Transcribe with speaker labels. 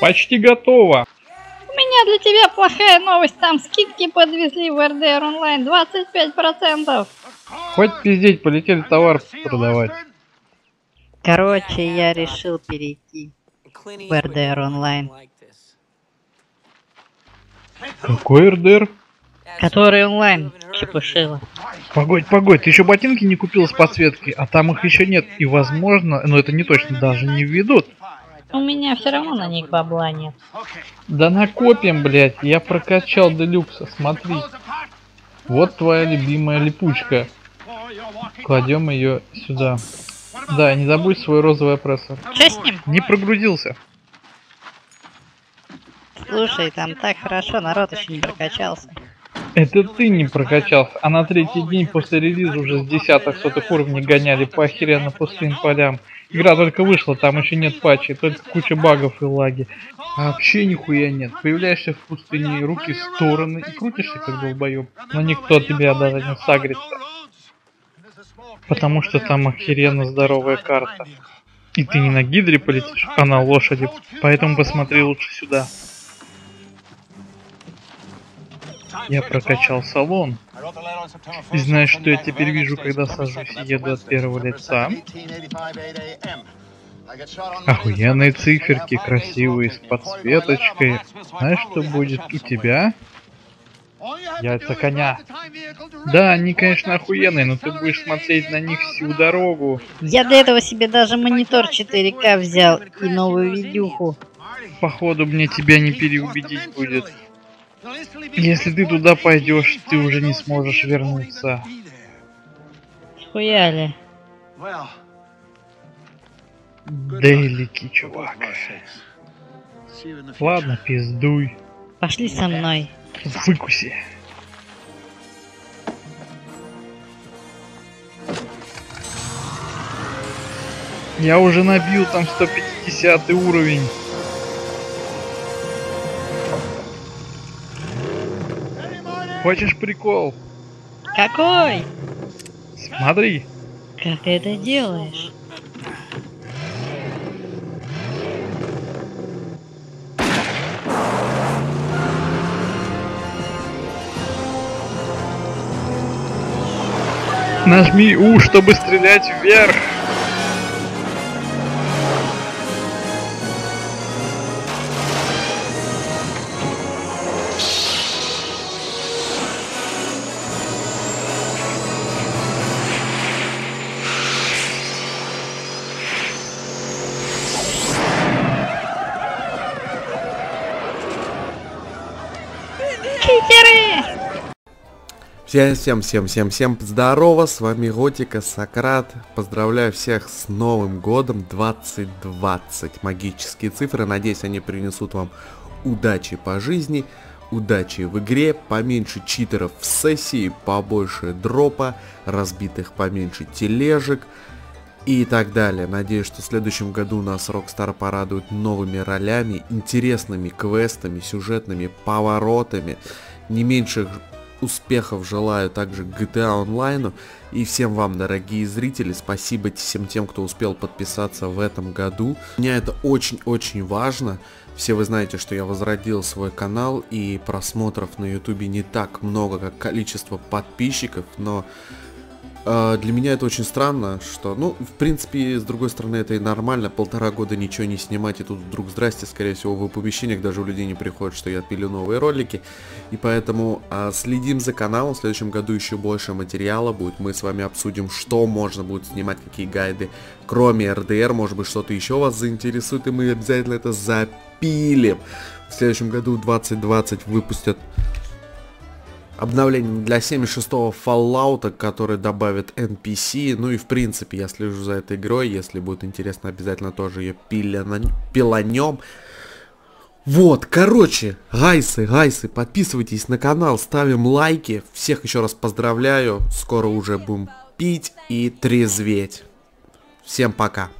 Speaker 1: Почти готово.
Speaker 2: У меня для тебя плохая новость. Там скидки подвезли в РДР онлайн 25%.
Speaker 1: Хоть пиздеть, полетели товар продавать.
Speaker 2: Короче, я решил перейти в РДР онлайн.
Speaker 1: Какой РДР?
Speaker 2: Который онлайн, чепушила.
Speaker 1: Погодь, погодь, ты еще ботинки не купил с подсветкой, а там их еще нет. И возможно, но это не точно, даже не введут.
Speaker 2: У меня все равно на них бабла нет.
Speaker 1: Да накопим, блядь, я прокачал делюкса, смотри. Вот твоя любимая липучка. Кладем ее сюда. Да, не забудь свой розовый опрессор.
Speaker 2: Что с ним?
Speaker 1: Не прогрузился.
Speaker 2: Слушай, там так хорошо, народ еще не прокачался.
Speaker 1: Это ты не прокачался, а на третий день после релиза уже с десятых сотых уровней гоняли по охеренно пустым полям. Игра только вышла, там еще нет патчей, только куча багов и лаги. А вообще нихуя нет. Появляешься в пустыне, руки стороны и крутишься как долбоеб. Но никто тебя даже не сагрится. Потому что там охеренно здоровая карта. И ты не на гидре полетишь, а на лошади. Поэтому посмотри лучше сюда. Я прокачал салон. И знаешь, что я теперь вижу, когда сажусь и еду от первого лица? Охуенные циферки, красивые, с подсветочкой. Знаешь, что будет у тебя? Яйца коня. Да, они, конечно, охуенные, но ты будешь смотреть на них всю дорогу.
Speaker 2: Я для этого себе даже монитор 4К взял и новую видюху.
Speaker 1: Походу, мне тебя не переубедить будет. Если ты туда пойдешь, ты уже не сможешь вернуться.
Speaker 2: Хуяли.
Speaker 1: Дейлики, чувак. Ладно, пиздуй.
Speaker 2: Пошли со мной.
Speaker 1: Выкуси. Я уже набил там 150 уровень. Хочешь прикол?
Speaker 2: Какой?
Speaker 1: Смотри.
Speaker 2: Как ты это делаешь?
Speaker 1: Нажми У, чтобы стрелять вверх.
Speaker 2: Читеры!
Speaker 3: Всем, всем, всем, всем, всем здорово, с вами Готика, Сократ. Поздравляю всех с Новым Годом 2020. Магические цифры, надеюсь, они принесут вам удачи по жизни, удачи в игре, поменьше читеров в сессии, побольше дропа, разбитых поменьше тележек и так далее. Надеюсь, что в следующем году нас Rockstar порадует новыми ролями, интересными квестами, сюжетными поворотами, не меньших успехов желаю также GTA Online. И всем вам, дорогие зрители, спасибо всем тем, кто успел подписаться в этом году. Мне это очень-очень важно. Все вы знаете, что я возродил свой канал и просмотров на ютубе не так много, как количество подписчиков, но для меня это очень странно, что, ну, в принципе, с другой стороны, это и нормально, полтора года ничего не снимать, и тут вдруг, здрасте, скорее всего, в помещениях даже у людей не приходит, что я пилю новые ролики, и поэтому э, следим за каналом, в следующем году еще больше материала будет, мы с вами обсудим, что можно будет снимать, какие гайды, кроме РДР, может быть, что-то еще вас заинтересует, и мы обязательно это запилим. В следующем году 2020 выпустят обновление для 76-го Fallout, который добавит NPC. Ну и в принципе я слежу за этой игрой. Если будет интересно, обязательно тоже ее пиланем. Вот, короче, гайсы, гайсы, подписывайтесь на канал, ставим лайки. Всех еще раз поздравляю. Скоро уже будем пить и трезветь. Всем пока.